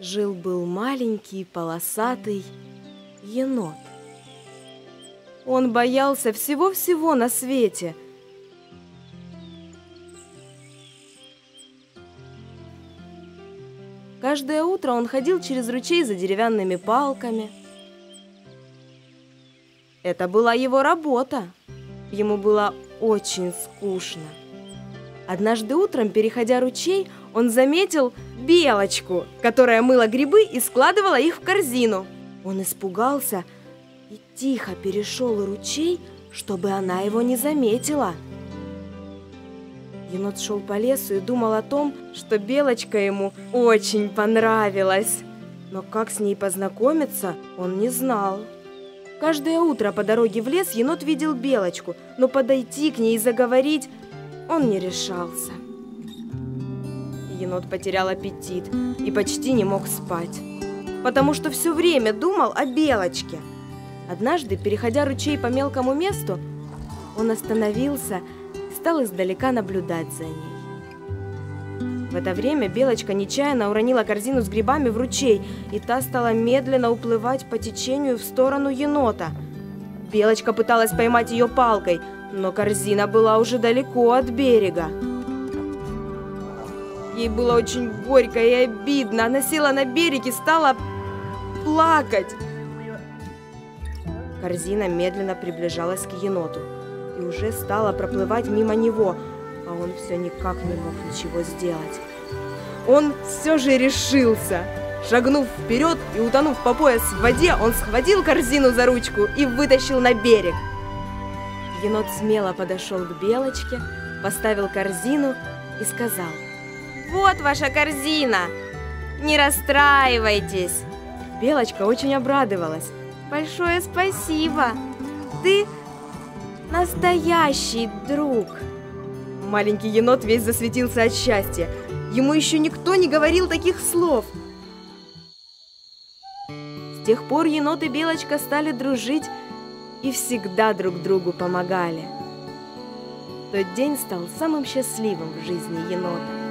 жил-был маленький полосатый енот. Он боялся всего-всего на свете. Каждое утро он ходил через ручей за деревянными палками. Это была его работа. Ему было очень скучно. Однажды утром, переходя ручей, он заметил белочку, которая мыла грибы и складывала их в корзину. Он испугался и тихо перешел ручей, чтобы она его не заметила. Енот шел по лесу и думал о том, что белочка ему очень понравилась. Но как с ней познакомиться, он не знал. Каждое утро по дороге в лес енот видел белочку, но подойти к ней и заговорить он не решался. Енот потерял аппетит и почти не мог спать, потому что все время думал о белочке. Однажды, переходя ручей по мелкому месту, он остановился и стал издалека наблюдать за ней. В это время Белочка нечаянно уронила корзину с грибами в ручей, и та стала медленно уплывать по течению в сторону енота. Белочка пыталась поймать ее палкой, но корзина была уже далеко от берега. Ей было очень горько и обидно. Она села на берег и стала плакать. Корзина медленно приближалась к еноту и уже стала проплывать мимо него, а он все никак не мог ничего сделать. Он все же решился. Шагнув вперед и утонув по пояс в воде, он схватил корзину за ручку и вытащил на берег. Енот смело подошел к Белочке, поставил корзину и сказал – вот ваша корзина. Не расстраивайтесь. Белочка очень обрадовалась. Большое спасибо. Ты настоящий друг. Маленький енот весь засветился от счастья. Ему еще никто не говорил таких слов. С тех пор енот и Белочка стали дружить и всегда друг другу помогали. Тот день стал самым счастливым в жизни енота